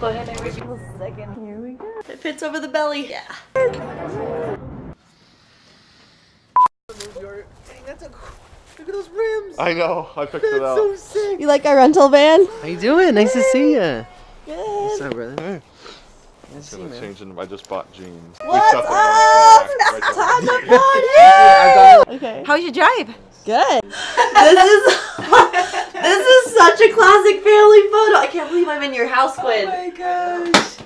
Go ahead and reveal the second. Here we go. It fits over the belly. Yeah. Look at those rims. I know. I picked it That's out. so sick. You like our rental van? How you doing? Nice to see you. Good. What's up, brother? Hey. Nice to see you, Gonna change in. I just bought jeans. We What's up? right. Time to I've party! got Okay. How was your drive? Good. this is this is such a classic family photo. I can't believe I'm in your house, oh Quinn. Oh my gosh.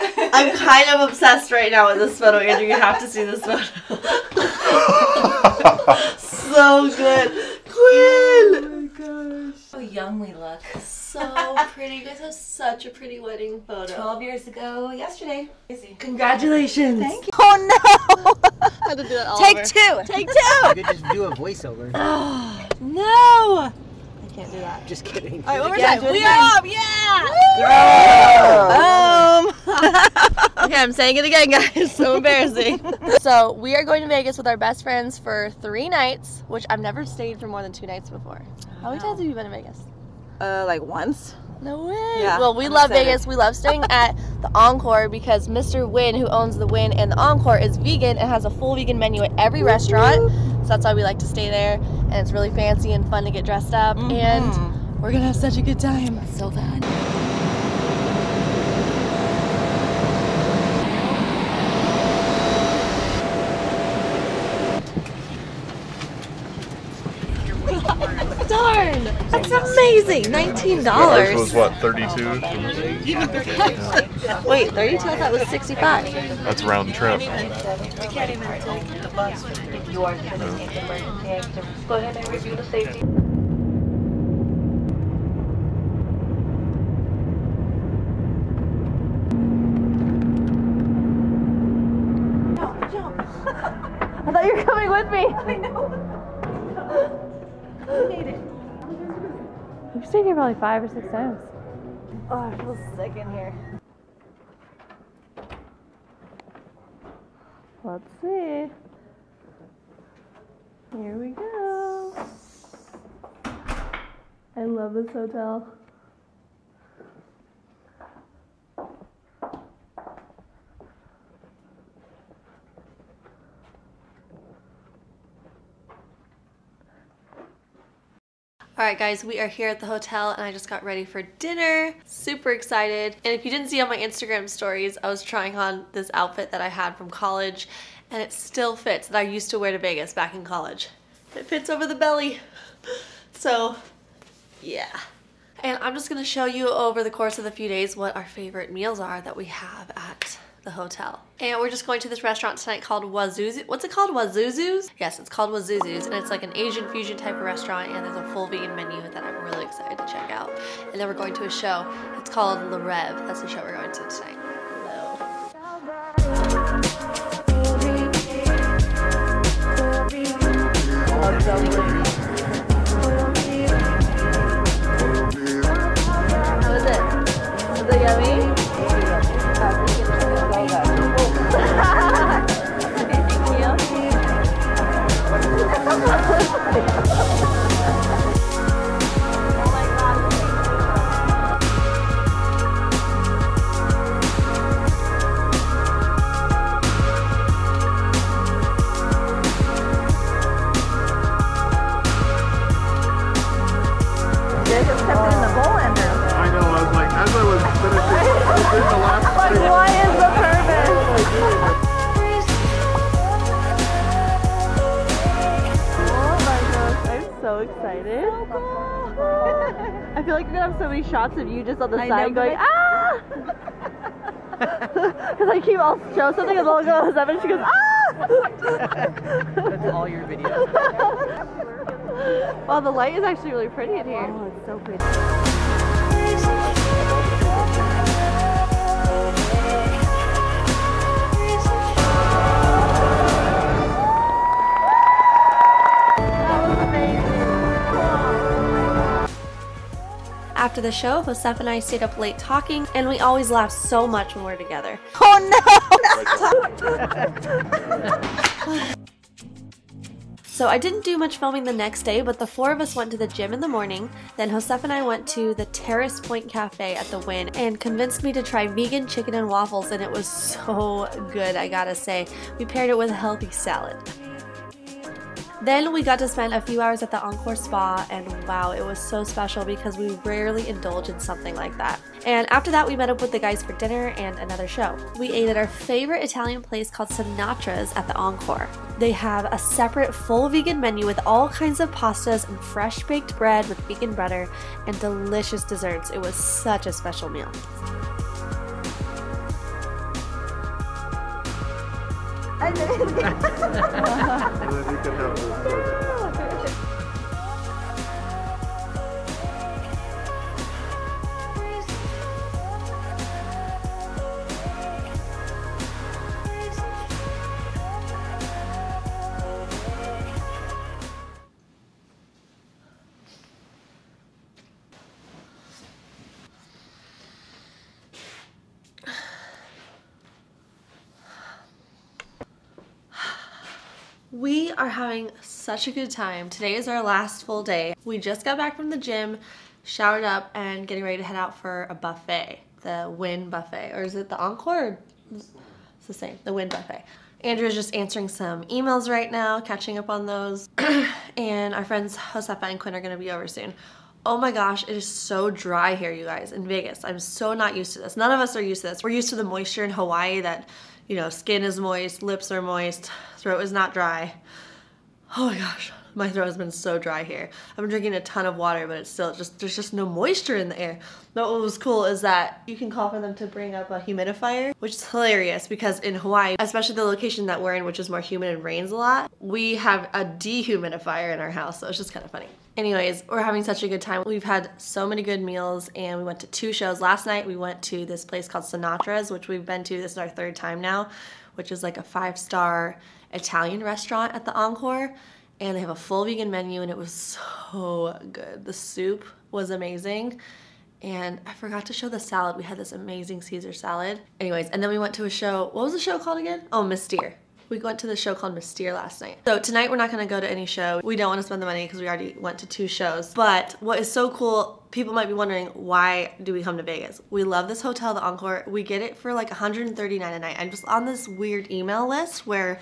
I'm kind of obsessed right now with this photo, Andrew. You have to see this photo. so good. Quinn! Oh my gosh. So young we look. So pretty. You guys have such a pretty wedding photo. 12 years ago yesterday. Congratulations. Thank you. Oh no! Had to do that all Take over. two! Take two! You could just do a voiceover. no! I can't do that. Just kidding. All right, one more Yeah, time. it We again. are up! Yeah! Um. okay, I'm saying it again, guys. So embarrassing. so we are going to Vegas with our best friends for three nights, which I've never stayed for more than two nights before. How many times have you been to Vegas? Uh, like once. No way. Yeah, well, we I'm love excited. Vegas. We love staying at the Encore because Mr. Wynn, who owns the Wynn and the Encore, is vegan and has a full vegan menu at every restaurant. So that's why we like to stay there. And it's really fancy and fun to get dressed up. And we're going to have such a good time. So fun. Darn! That's amazing! $19. Ours was what, 32? Wait, 32? I thought was 65 That's round trip. Go ahead and review the safety. I thought you were coming with me. I know. We've stayed here probably five or six times. Oh, I feel sick in here. Let's see. Here we go. I love this hotel. All right, guys, we are here at the hotel and I just got ready for dinner. Super excited. And if you didn't see on my Instagram stories, I was trying on this outfit that I had from college and it still fits that I used to wear to Vegas back in college. It fits over the belly. So, yeah. And I'm just gonna show you over the course of the few days what our favorite meals are that we have at the hotel. And we're just going to this restaurant tonight called Wazuzu. What's it called? Wazuzu's? Yes, it's called Wazuzu's, and it's like an Asian fusion type of restaurant, and there's a full vegan menu that I'm really excited to check out. And then we're going to a show. It's called Le Rêve. That's the show we're going to tonight. Hello. Like, what is the purpose? Oh my gosh, I'm so excited. I feel like we're gonna have so many shots of you just on the I side know, going, ah! Because I keep, I'll show something and they'll go up and she goes, ah! That's all your video. Wow, the light is actually really pretty in here. Oh, it's so pretty. After the show, Josefa and I stayed up late talking, and we always laugh so much when we're together. Oh no! So I didn't do much filming the next day, but the four of us went to the gym in the morning. Then Josefa and I went to the Terrace Point Cafe at the Wynn and convinced me to try vegan chicken and waffles, and it was so good, I gotta say. We paired it with a healthy salad. Then we got to spend a few hours at the Encore Spa, and wow, it was so special because we rarely indulge in something like that. And after that, we met up with the guys for dinner and another show. We ate at our favorite Italian place called Sinatra's at the Encore. They have a separate full vegan menu with all kinds of pastas and fresh baked bread with vegan butter and delicious desserts. It was such a special meal. And then We are having such a good time. Today is our last full day. We just got back from the gym, showered up, and getting ready to head out for a buffet, the Wynn Buffet. Or is it the Encore? It's the same, the Wynn Buffet. Andrew is just answering some emails right now, catching up on those. and our friends Josefa and Quinn are gonna be over soon. Oh my gosh, it is so dry here, you guys, in Vegas. I'm so not used to this. None of us are used to this. We're used to the moisture in Hawaii that, you know, skin is moist, lips are moist, throat is not dry. Oh my gosh, my throat has been so dry here. I've been drinking a ton of water, but it's still just there's just no moisture in the air. But what was cool is that you can call for them to bring up a humidifier, which is hilarious because in Hawaii, especially the location that we're in, which is more humid and rains a lot, we have a dehumidifier in our house, so it's just kind of funny. Anyways, we're having such a good time. We've had so many good meals and we went to two shows. Last night we went to this place called Sinatra's, which we've been to. This is our third time now, which is like a five star Italian restaurant at the Encore. And they have a full vegan menu and it was so good. The soup was amazing. And I forgot to show the salad. We had this amazing Caesar salad. Anyways, and then we went to a show. What was the show called again? Oh, Mystere. We went to the show called Mystere last night. So tonight we're not gonna go to any show. We don't wanna spend the money because we already went to two shows. But what is so cool, people might be wondering, why do we come to Vegas? We love this hotel, the Encore. We get it for like 139 a night. I'm just on this weird email list where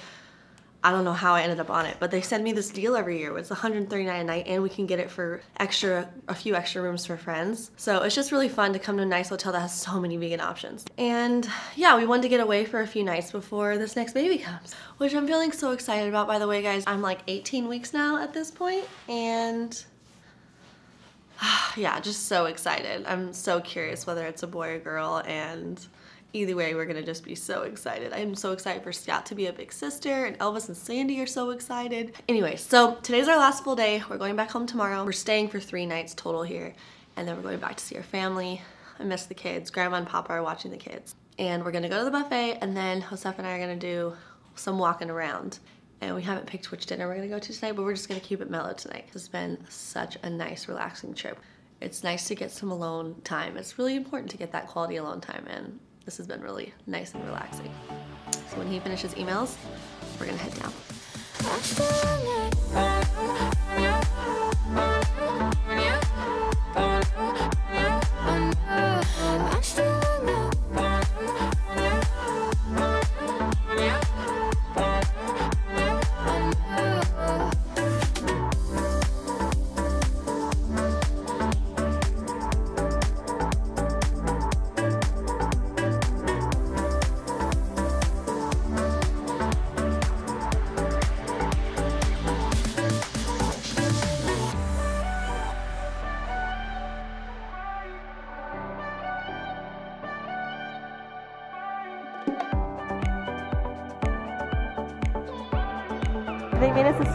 I don't know how I ended up on it, but they send me this deal every year. It's 139 a night, and we can get it for extra, a few extra rooms for friends. So it's just really fun to come to a nice hotel that has so many vegan options. And yeah, we wanted to get away for a few nights before this next baby comes, which I'm feeling so excited about. By the way, guys, I'm like 18 weeks now at this point, and yeah, just so excited. I'm so curious whether it's a boy or girl, and either way, we're gonna just be so excited. I'm so excited for Scout to be a big sister, and Elvis and Sandy are so excited. Anyway, so today's our last full day. We're going back home tomorrow. We're staying for three nights total here, and then we're going back to see our family. I miss the kids. Grandma and Papa are watching the kids. And we're gonna go to the buffet, and then Josefa and I are gonna do some walking around. And we haven't picked which dinner we're gonna go to tonight, but we're just gonna keep it mellow tonight. It's been such a nice, relaxing trip. It's nice to get some alone time. It's really important to get that quality alone time, and this has been really nice and relaxing. So when he finishes emails, we're gonna head down.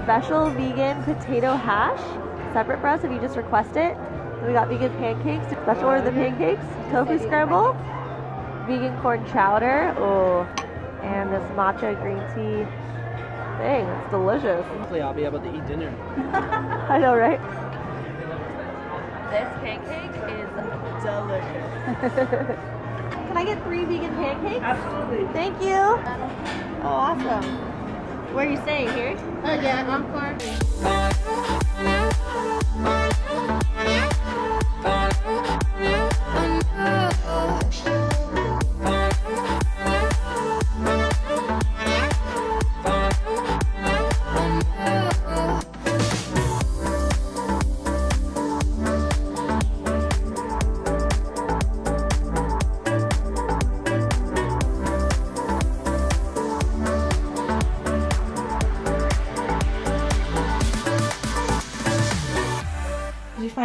Special vegan potato hash, separate for us if you just request it. Then we got vegan pancakes, special order of the pancakes, tofu scramble, vegan corn chowder, oh, and this matcha green tea. Dang, it's delicious. Hopefully I'll be able to eat dinner. I know, right? This pancake is delicious. Can I get three vegan pancakes? Absolutely. Thank you. Oh, awesome. Where are you staying here? Oh yeah, I'm Did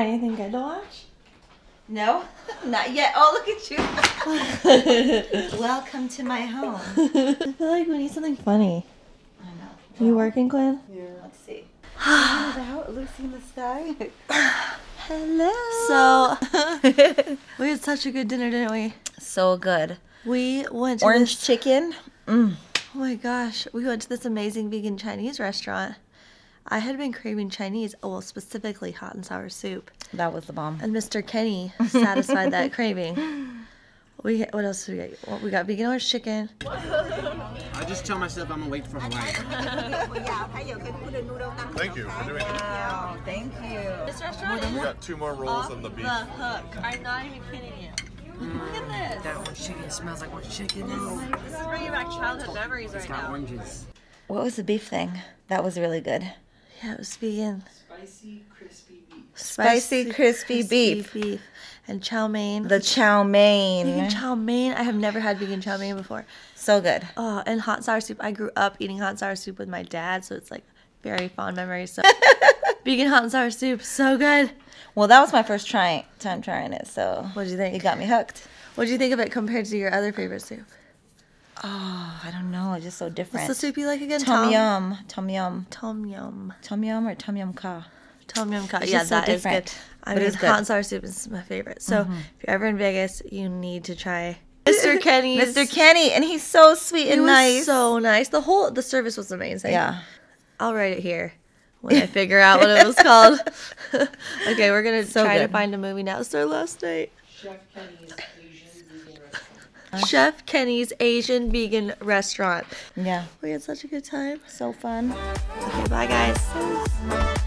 anything good to watch? No, not yet. Oh, look at you. Welcome to my home. I feel like we need something funny. I know. Are you working, Quinn? Yeah. Let's see. out, Lucy in the sky. Hello. So we had such a good dinner, didn't we? so good. We went to Orange this, chicken. Mm. oh my gosh, we went to this amazing vegan Chinese restaurant. I had been craving Chinese, oh, well, specifically hot and sour soup, That was the bomb. and Mr. Kenny satisfied that craving. We what else did we get? Well, we got vegan orange chicken. I just tell myself I'm gonna wait for Hawaii. Thank you for doing it. Oh, thank you. This restaurant We got two more rolls on the beef. The hook. I'm not even kidding you. Look at this. That orange chicken smells like orange chicken. This is bringing back childhood memories right It's now. oranges. What was the beef thing? That was really good. Yeah, it was vegan. Spicy, crispy beef. Spicy, crispy beef. And chow mein. The chow mein. vegan chow mein. I have never had vegan chow mein before. So good. Oh, and hot sour soup. I grew up eating hot sour soup with my dad, so it's like very fond memories. So vegan hot and sour soup, so good. Well, that was my first try time trying it, so What do you think? it got me hooked. What do you think of it compared to your other favorite soup? Oh, I don't know. It's just so different. What's the soup you like again? Tom yum. Tom yum. Tom yum. Tom yum or tom yum ka? Tom yum. It's yeah, just so that is different, good. I but mean, it's good. hot and sour soup is my favorite. So mm-hmm. if you're ever in Vegas, you need to try Mr. Kenny's. Mr. Kenny, and he's so sweet and was nice. so nice. The whole the service was amazing. yeah. I'll write it here when I figure out what it was called. okay, we're gonna So try to find a movie now. It's our last night. Chef Kenny's Asian vegan restaurant. Chef Kenny's Asian Vegan Restaurant. Yeah. We had such a good time. So fun. Okay, bye guys.